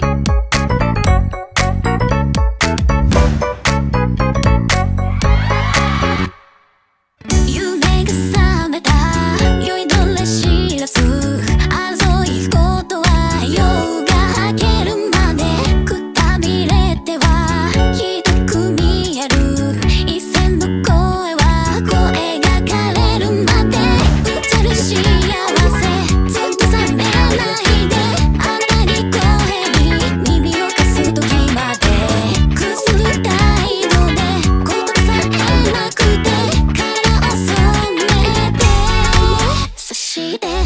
Thank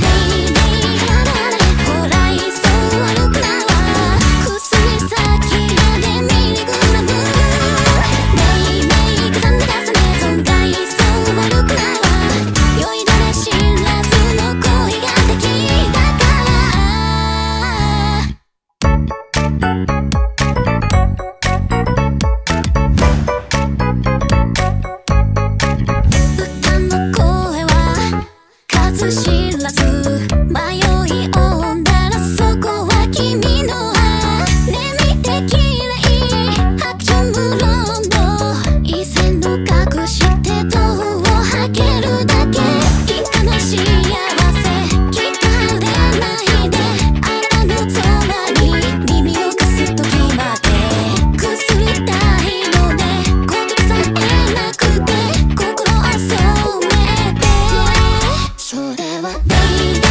me. You.